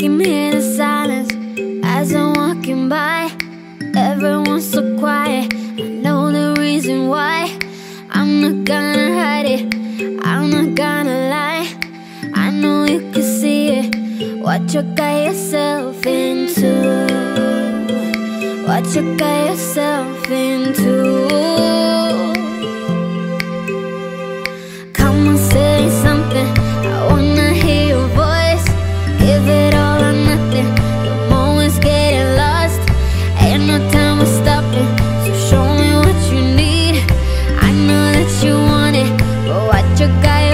Can me the silence as I'm walking by. Everyone's so quiet. I know the reason why. I'm not gonna hide it. I'm not gonna lie. I know you can see it. What you got yourself into. What you got yourself into. cho cay